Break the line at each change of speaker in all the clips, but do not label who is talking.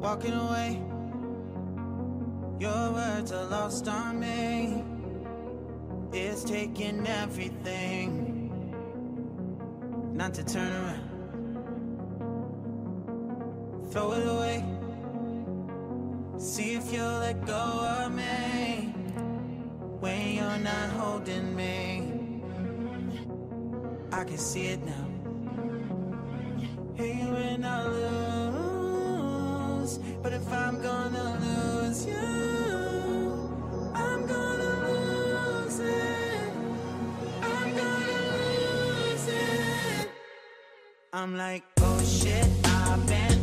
walking away. Your words are lost on me. It's taking everything not to turn around. Throw it away. See if you'll let go of me when you're not holding me. I can see it now. Hey, when I lose, but if I'm gonna lose you, I'm gonna lose it. I'm gonna lose it. I'm like, oh shit, I've been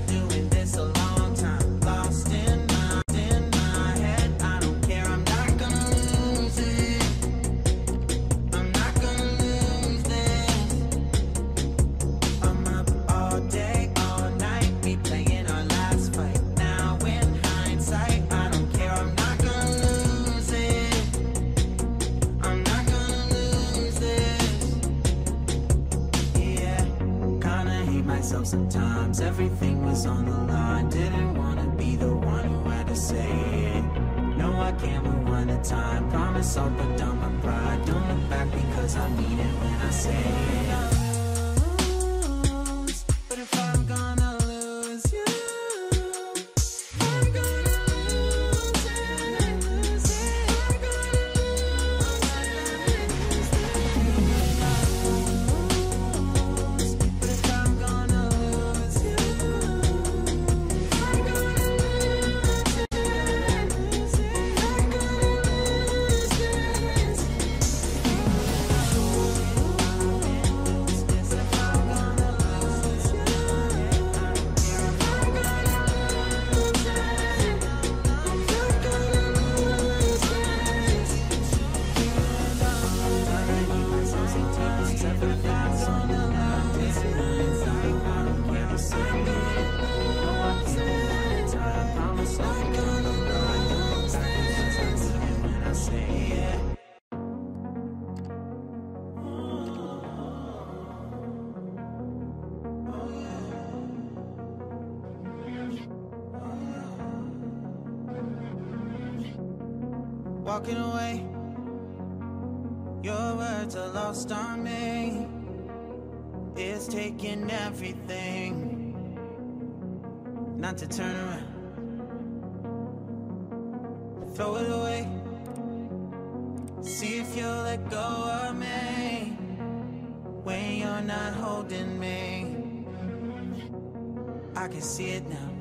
myself sometimes. Everything was on the line. Didn't wanna be the one who had to say it. No, I can't rewind the time. Promise I'll put down my pride. Don't look back because I mean it when I say it. Walking away your words are lost on me. It's taking everything not to turn around. Throw it away. See if you'll let go of me when you're not holding me. I can see it now.